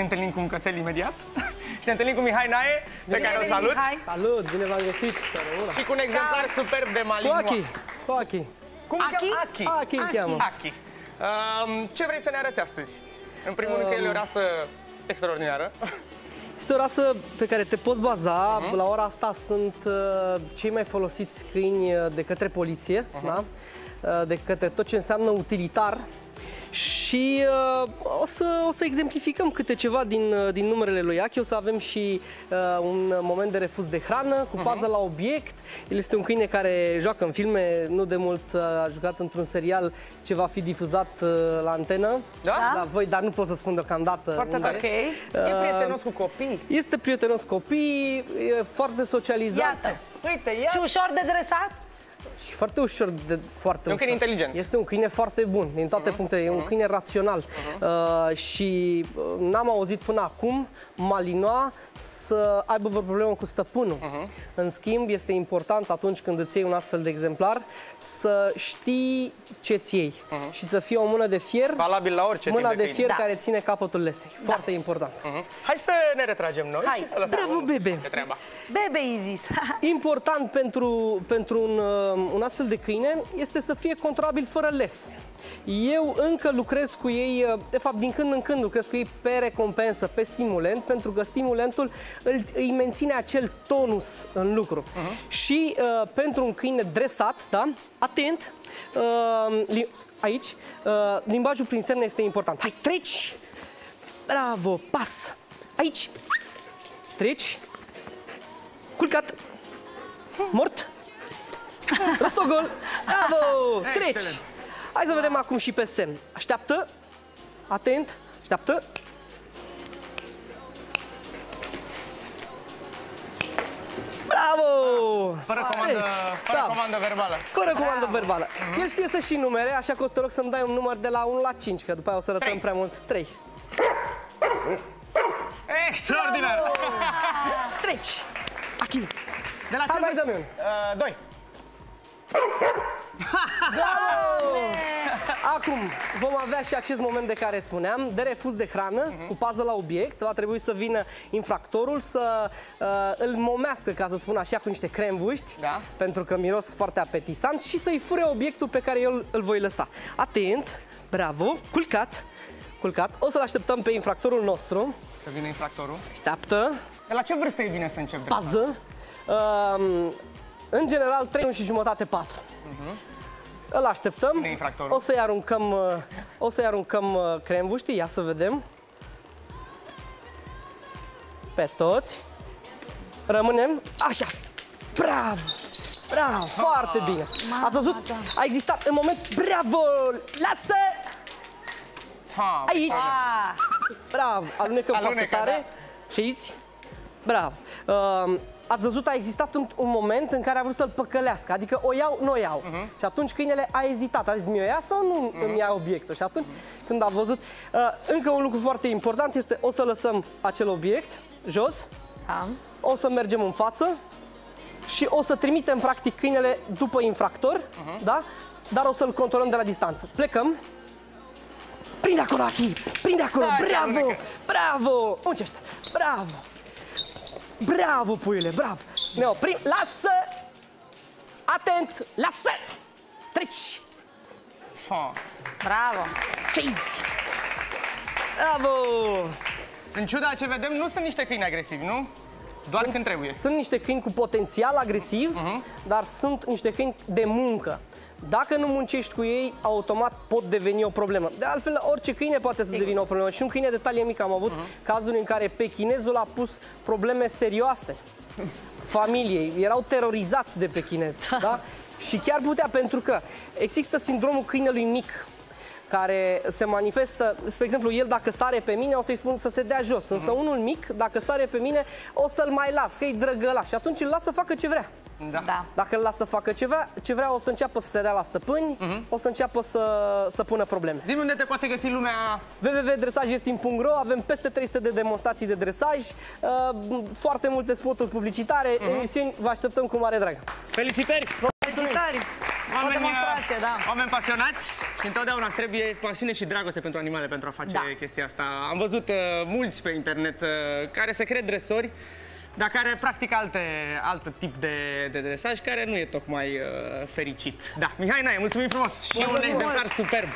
Ne întâlnim cu un cățel imediat și ne întâlnim cu Mihai Nae, pe care îl salut. Mihai. Salut, bine v-am găsit, să rămână. Și cu un exemplar superb de Cu Malinois. Aki, cu Aki. Cum îl Aki? cheamă? Aki. Aki îl cheamă. Aki. Um, ce vrei să ne arăți astăzi? În primul rând că el e o rasă extraordinară. Este o rasă pe care te poți baza. La ora asta sunt uh, cei mai folosiți câini uh, de către poliție, da? Uh, de către tot ce înseamnă utilitar. Și uh, o, să, o să exemplificăm câte ceva din, uh, din numerele lui Aki. O să avem și uh, un moment de refuz de hrană cu pază la obiect. El este un câine care joacă în filme. Nu de mult uh, a jucat într-un serial ce va fi difuzat uh, la antenă. Da? La voi, dar nu pot să spun deocamdată. Foarte unde. tare. Ok. E prietenos cu copii. Este prietenos cu copii, e foarte socializat Iată. Uite, ia. Și ușor de dresat? Și foarte ușor. De, foarte E un ușor. câine inteligent. Este un câine foarte bun, din toate punctele. E un câine rațional. Uh, și uh, n-am auzit până acum Malinois să aibă vreo problemă cu stăpânul. În schimb, este important atunci când îți iei un astfel de exemplar să știi ce-ți iei și să fie o mână de fier, Valabil la orice mâna tip de câine. fier Da. care ține capătul lesei. Foarte important. Mhm. Hai să ne retragem noi Hai. și să lăsăm Bravo, unul bebe. pe treaba. Bebe, i zis. Important pentru, pentru un, uh, un astfel de câine este să fie controlabil fără les. Eu încă lucrez cu ei, uh, de fapt din când în când lucrez cu ei pe recompensă, pe stimulent, pentru că stimulentul îl, îi menține acel tonus în lucru. Și uh, pentru un câine dresat, da, atent, uh, li- aici, uh, limbajul prin semne este important. Hai, treci! Bravo, pas! Aici! Treci! Culcat! Mort! Rostogol! Bravo! Excelent. Treci! Hai să vedem acum și pe semn. Așteaptă. Atent. Așteaptă. Bravo! Fără comandă, deci, fără da. comandă verbală. Fără comandă Bravo. verbală. Mm -hmm. El știe să și numere, așa că o să te rog să-mi dai un număr de la 1 la 5, că după aia o să arătăm 3. prea mult. 3. Extraordinar! Bravo! Treci! Achille. De la Hai, ce? Hai, mai dă-mi un. Uh, 2. Doamne! Acum vom avea și acest moment de care spuneam, de refuz de hrană, uh -huh. cu pază la obiect. Va trebui să vină infractorul să uh, îl momească, ca să spun așa, cu niște cremvuști, da. pentru că miros foarte apetisant, și să-i fure obiectul pe care eu îl voi lăsa. Atent, bravo, culcat, culcat. O să-l așteptăm pe infractorul nostru. Că vine infractorul. Așteaptă. De la ce vârstă e bine să încep? Pază. Uh, în general, 3 și jumătate, 4. Îl așteptăm. Vine infractorul. O să-i aruncăm, uh, o să-i aruncăm uh, cremvuștii, ia să vedem. Pe toți. Rămânem așa. Bravo! Bravo! Foarte bine! Ați văzut? A existat în moment... Bravo! Lasă! Ha, Aici! Ah, Bravo! Alunecăm foarte Alunecă, tare. Știți? Bravo! Uh, ați văzut, a existat un, un moment în care a vrut să-l păcălească, adică o iau, nu o iau. Și atunci câinele a ezitat, a zis, mi-o ia sau nu îmi ia obiectul? Și atunci, când a văzut, uh, încă un lucru foarte important este, o să lăsăm acel obiect jos, am. o să mergem în față și o să trimitem practic câinele după infractor, da? Dar o să-l controlăm de la distanță. Plecăm. Prinde acolo, Achi! Prinde acolo! Hai, bravo! alunecă. Bravo! Muncește! Bravo! Bravo, puiule, bravo! Ne oprim. Lasă! Atent! Lasă! Treci! Ha. Bravo. Chase! Bravo! În ciuda ce vedem, nu sunt niște câini agresivi, nu? Doar când trebuie. Sunt niște câini cu potențial agresiv, dar sunt niște câini de muncă. Dacă nu muncești cu ei, automat pot deveni o problemă. De altfel, orice câine poate să devină o problemă. Și un câine de talie mică am avut cazuri în care pechinezul a pus probleme serioase familiei. Erau terorizați de pechinez. Da? Și chiar putea, pentru că există sindromul câinelui mic care se manifestă, spre exemplu, el dacă sare pe mine, o să-i spun să se dea jos. Însă unul mic, dacă sare pe mine, o să-l mai las, că e drăgălaș. Și atunci îl las să facă ce vrea. Da. Da. Dacă îl las să facă ce vrea, ce vrea o să înceapă să se dea la stăpâni, o să înceapă să, să pună probleme. Zi unde te poate găsi lumea www.dresajiertin.ro Avem peste 300 de demonstrații de dresaj, uh, foarte multe spoturi publicitare, emisiuni, vă așteptăm cu mare drag. Felicitări! Felicitări! demonstrație, da. Oameni pasionați și întotdeauna îți trebuie pasiune și dragoste pentru animale pentru a face Da. chestia asta. Am văzut uh, mulți pe internet uh, care se cred dresori, dar care practică alte, alt tip de, de dresaj care nu e tocmai uh, fericit. Da, Mihai Nae, mulțumim frumos și un Mulțumim exemplar mult. superb.